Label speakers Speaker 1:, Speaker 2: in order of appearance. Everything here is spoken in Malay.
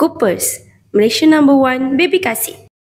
Speaker 1: Coopers, Malaysia number One baby kasih.